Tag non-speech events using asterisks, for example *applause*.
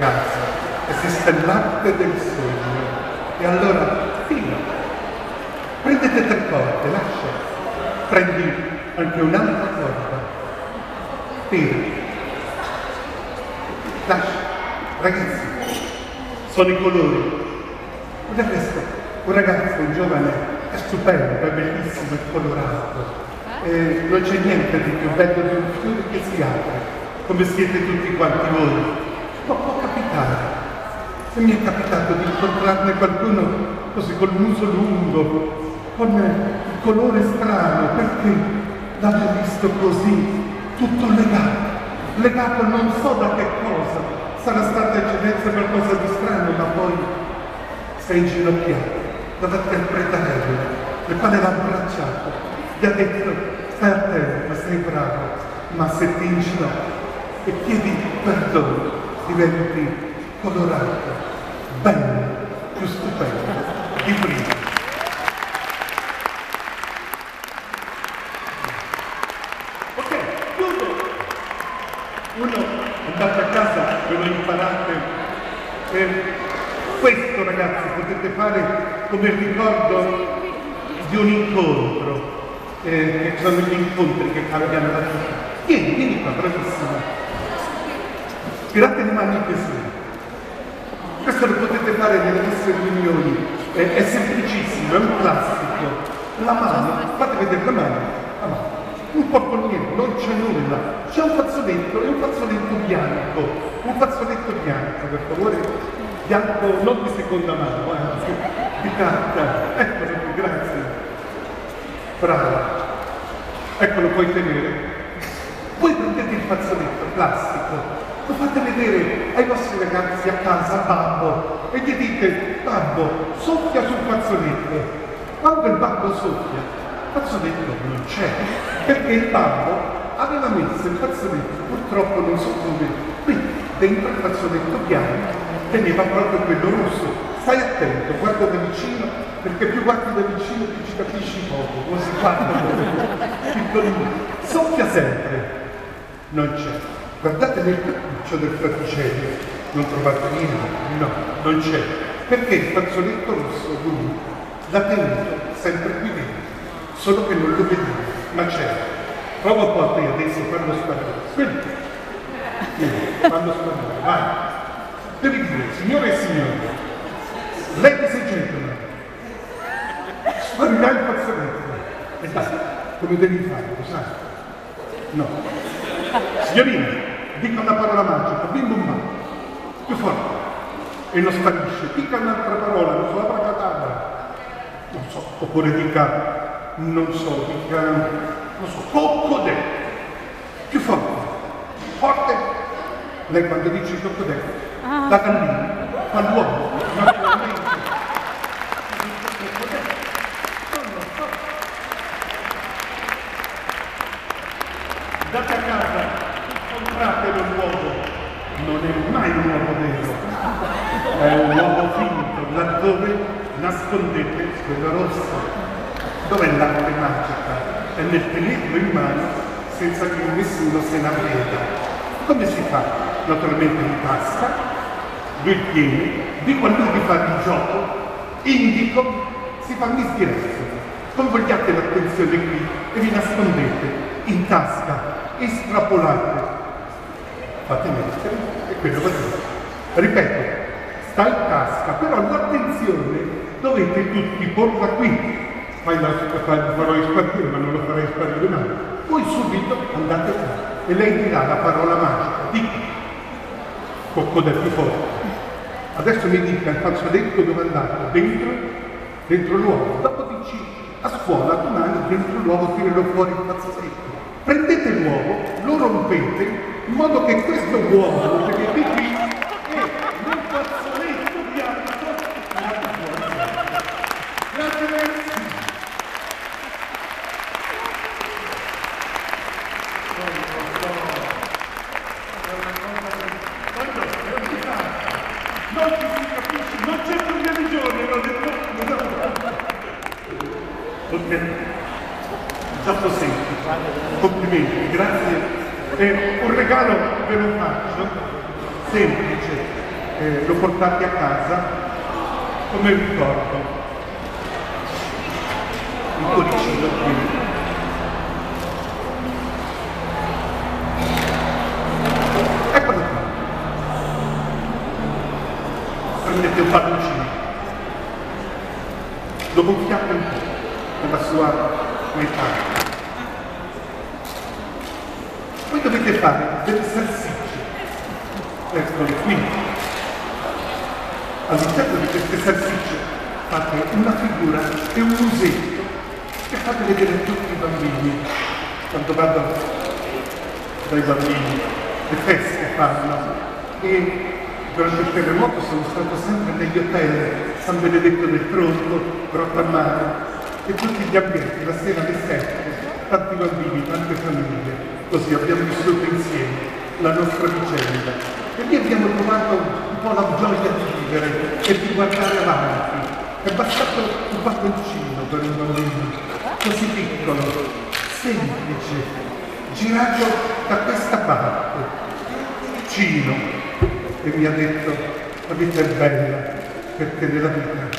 casa, esiste l'arte del sogno. E allora, fino, prendete tre corde, lascia, prendi anche un'altra corda, tira, lascia, ragazzi, sono i colori. Del resto, un ragazzo, un giovane, è stupendo, è bellissimo, è colorato. E non c'è niente di più bello di un fiore che si apre, come siete tutti quanti voi. Capitare. Se mi è capitato di incontrarne qualcuno così col muso lungo, con il colore strano, perché l'avevo visto così, tutto legato, legato non so da che cosa, sarà stata eccellenza qualcosa di strano, ma poi sei inginocchiato. Davanti al pretarello, il quale l'ha abbracciato, gli ha detto stai terra, sei bravo, ma se ti inginocchi e chiedi perdono, diventi colorato, bello, più stupendo di prima. Ok, chiudo. Uno, andate a casa, ve lo imparate. Eh, questo ragazzi potete fare come ricordo di un incontro, eh, che sono gli incontri che cambiano la vita. Vieni, vieni qua, bravissima. Tirate le mani così. Questo lo potete fare nelle vostre riunioni, è, è semplicissimo, è un classico. La mano, fate vedere la mano, la mano. Non porto niente, non c'è nulla. C'è un fazzoletto, è un fazzoletto bianco, un fazzoletto bianco, per favore, bianco non di seconda mano, eh, di carta. Eccolo qui, grazie. Brava. Eccolo, puoi tenere. Voi prendete il fazzoletto classico, lo fate vedere ai vostri ragazzi a casa, babbo, e gli dite, babbo, soffia sul fazzoletto. Quando il babbo soffia, il fazzoletto non c'è, perché il babbo aveva messo il fazzoletto, purtroppo non so dove, qui, dentro il fazzoletto bianco, teneva proprio quello rosso. Stai attento, guarda da vicino, perché più guardi da vicino più ci capisci poco, così guarda *laughs* piccolino. Soffia sempre, non c'è. Guardate nel cappuccio del fraticello, non trovate niente? No, non c'è. Perché il fazzoletto rosso lui l'ha tenuto sempre qui dentro, solo che non lo vedete, ma c'è. Prova un po' a te adesso quando sparare. Quello. Quando sparare, vai. Devi dire, signore e signori, ladies and gentlemen, sparirà il fazzoletto. E dai, come devi fare, lo sai? No. Signorina, dica una parola magica, bim bum bam, più forte, e non sparisce, dica un'altra parola, non so, abracadabra, non so, oppure dica, non so, dica, non so, coccodè, più forte, forte, lei quando dice coccodè, Ah. la gallina, fa l'uovo, naturalmente, lo Andate a casa. Non è mai un uovo vero, è un uovo finto, laddove nascondete quello rosso. Dov'è l'arte magica? È nel tenerlo in mano senza che nessuno se ne avveda. Come si fa? Naturalmente in tasca, lui tiene, di vi fa il gioco, indico, si fa misdiresso. Convogliate l'attenzione qui e vi nascondete in tasca, estrapolate. Fate mettere e quello va giù. Ripeto, sta in tasca, però l'attenzione dovete tutti porla qui. Poi la farò sparire, ma non lo farei sparire mai. Poi subito andate qua e lei dirà la parola magica. Dica, cocco del più forte. Adesso mi dica il fazzoletto dove è andato, dentro, dentro l'uovo. Dopo dici a scuola domani dentro l'uovo tirerò fuori il fazzoletto. Prendete l'uovo, lo rompete in modo che questo lo tenete qui e nel fazzoletto bianco. Grazie ragazzi. Non ci si capisce, non c'è più religione, l'ho detto. Ok. Troppo semplice. Complimenti, grazie. E un regalo ve lo faccio, semplice. eh, lo portate a casa come ricordo. Il cuoricino qui. Eccolo qua. Prendete un palloncino. Lo gonfiate un po' nella sua metà. Poi dovete fare delle salsicce. Eccole qui. All'interno di queste salsicce fate una figura e un musetto che fate vedere a tutti i bambini quando vado dai bambini, le feste fanno e durante il terremoto sono stato sempre negli hotel San Benedetto del Tronto, Grotta Mare e tutti gli ambienti, la sera alle sette, tanti bambini, tante famiglie, così abbiamo vissuto insieme la nostra vicenda. E lì abbiamo trovato un po' la gioia di vivere e di guardare avanti. È bastato un battoncino per un bambino, così piccolo, semplice, girato da questa parte, Cino, e mi ha detto la vita è bella perché nella vita